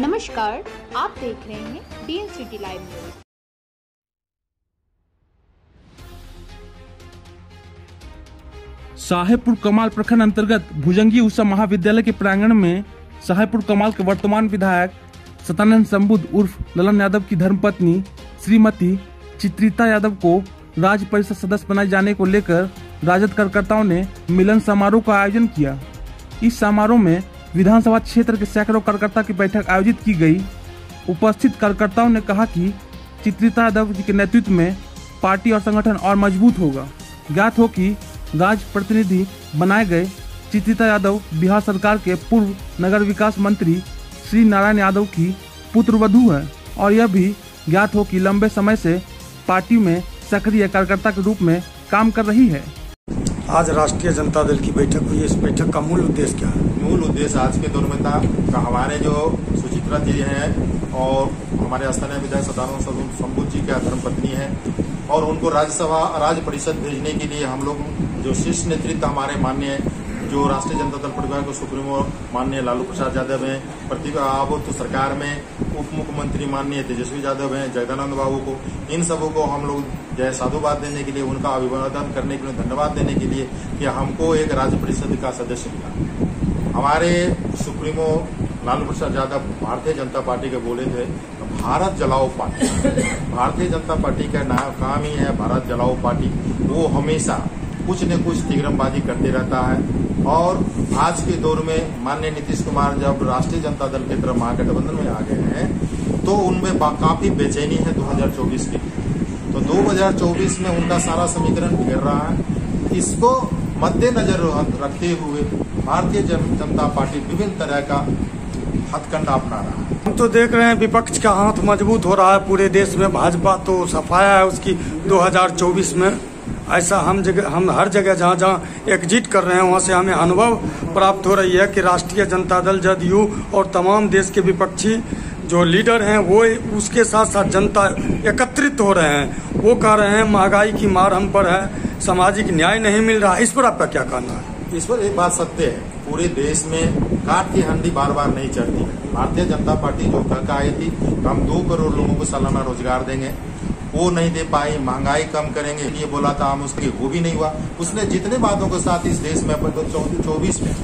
नमस्कार, आप देख रहे हैं the city live news Sahebpur Kamal प्रखंड अंतर्गत भुजंगी उत्सव महाविद्यालय के प्रांगण में साहेबपुर कमाल के वर्तमान विधायक सतानंद संबुद उर्फ़ ललन यादव की धर्मपत्नी श्रीमती चित्रिता यादव को राज्य परिषद सदस्य बनाए जाने को लेकर राजद कार्यकर्ताओं ने मिलन समारोह का आयोजन किया। इस समारोह में विधानसभा क्षेत्र के सैकड़ों कार्यकर्ता की बैठक आयोजित की गई। उपस्थित कार्यकर्ताओं ने कहा कि चित्रिता यादव जी के नेतृत्व में पार्टी और संगठन और मज़बूत होगा। ज्ञात हो कि राज्य प्रतिनिधि बनाए गए चित्रिता यादव बिहार सरकार के पूर्व नगर विकास मंत्री श्री नारायण यादव की पुत्र वधु है और यह भी ज्ञात हो कि लंबे समय से पार्टी में सक्रिय कार्यकर्ता के रूप में काम कर रही है। आज राष्ट्रीय जनता दल की बैठक हुई इस बैठक का मूल उद्देश्य क्या है? मूल उद्देश्य आज के दौर में था हमारे जो सुचित्रा जी हैं और हमारे स्थानीय विधायक सदानंद शंभू जी के धर्मपत्नी है और उनको राज्यसभा, राज्य परिषद भेजने के लिए हम लोग जो शीर्ष नेतृत्व हमारे मान्य जो राष्ट्रीय जनता दल परिवार के सुप्रीमो माननीय लालू प्रसाद यादव हैं प्रतिभा अब तो सरकार में उप मुख्यमंत्री माननीय तेजस्वी यादव हैं, जगदानंद बाबू को, इन सबों को हम लोग जय साधुवाद देने के लिए, उनका अभिवादन करने के लिए, धन्यवाद देने के लिए कि हमको एक राज्य परिषद का सदस्य मिला। हमारे सुप्रीमो लालू प्रसाद यादव भारतीय जनता पार्टी के बोले थे, भारत जलाओ पार्टी। भारतीय जनता पार्टी का नाम काम ही है, भारत जलाओ पार्टी। वो हमेशा कुछ न कुछ तिग्रमबाजी करते रहता है। और आज के दौर में माननीय नीतीश कुमार जब राष्ट्रीय जनता दल की तरफ़ महागठबंधन में आ गए हैं तो उनमें काफ़ी बेचैनी है 2024 की। तो 2024 में उनका सारा समीकरण बिगड़ रहा है। इसको मद्देनजर रखते हुए भारतीय जनता पार्टी विभिन्न तरह का हथकंडा अपना रहा है। हम तो देख रहे हैं विपक्ष का हाथ मज़बूत हो रहा है पूरे देश में। भाजपा तो सफाया है उसकी 2024 में। ऐसा हम जगह, हम हर जगह जहाँ जहाँ एग्जिट कर रहे हैं, वहाँ से हमें अनुभव प्राप्त हो रही है कि राष्ट्रीय जनता दल, जदयू और तमाम देश के विपक्षी जो लीडर हैं, वो उसके साथ साथ जनता एकत्रित हो रहे हैं। वो कह रहे हैं, महँगाई की मार हम पर है, सामाजिक न्याय नहीं मिल रहा। इस पर आपका क्या कहना है? इस पर एक बात सत्य है। पूरे देश में काट की हंडी बार बार नहीं चढ़ती। भारतीय जनता पार्टी जो कह आई थी, हम दो करोड़ लोगों को सालाना रोज़गार देंगे। वो नहीं दे पाए, महँगाई कम करेंगे। ये बोला था हम उसके वो भी नहीं हुआ। उसने जितने बातों के साथ इस देश में चौबीस में